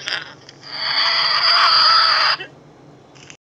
nada.